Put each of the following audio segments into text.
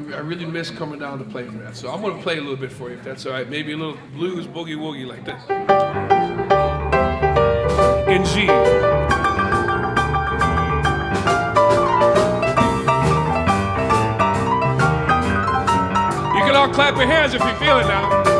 I really miss coming down to play for that. So I'm gonna play a little bit for you if that's all right. Maybe a little blues boogie woogie like this. In G. You can all clap your hands if you feel it now.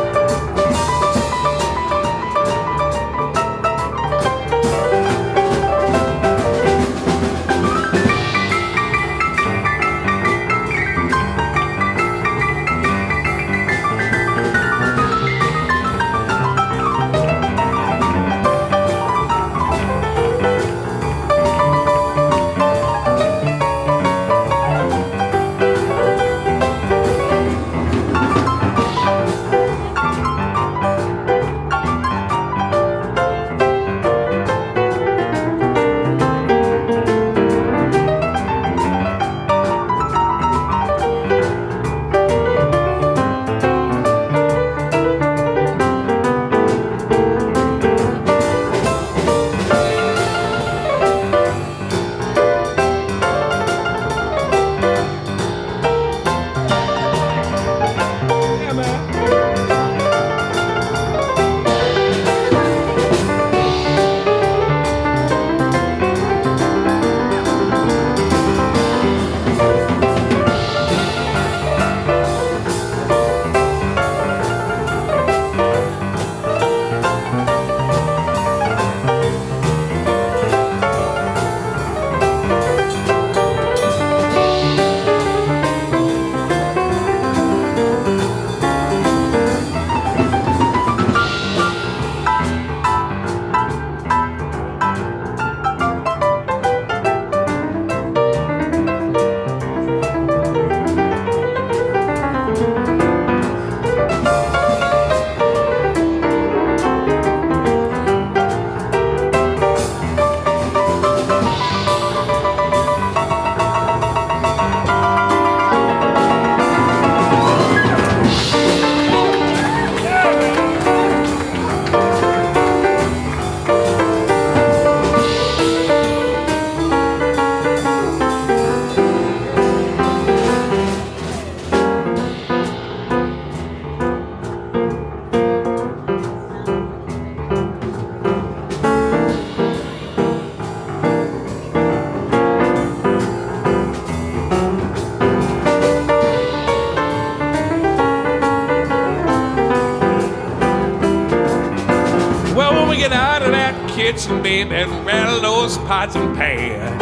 Get out of that kitchen, baby, and rattle those pots and pans.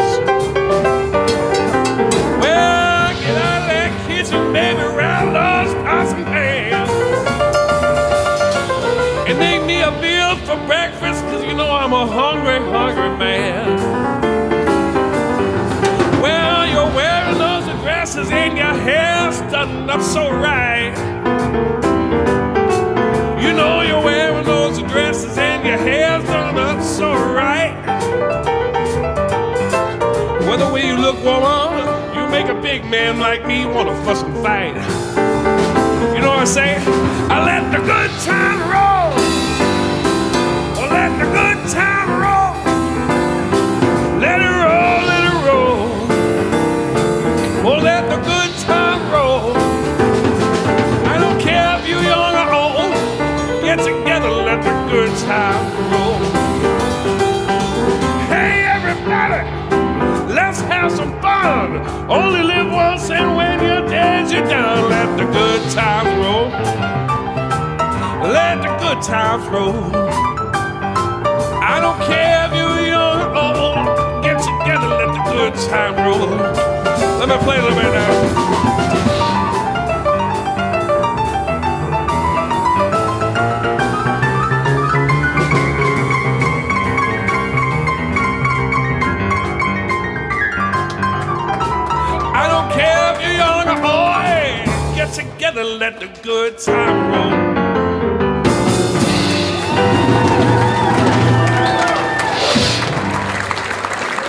Well, get out of that kitchen, baby, rattle those pots and pans. And make me a meal for breakfast, cause you know I'm a hungry, hungry man. Well, you're wearing those dresses and your hair's done up so right. Look, woman, you make a big man like me wanna fuss and fight. You know what I'm saying? I let the good time roll. I let the good time roll. Let it roll, let it roll. Oh, let the good time roll. I don't care if you're young or old. Get together, let the good time roll. Only live once, and when you're dead, you're done. Let the good times roll. Let the good times roll. I don't care if you're young or old. Get together, let the good times roll. Let me play a little bit now. Together, let the good time roll.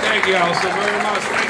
Thank you all so very much.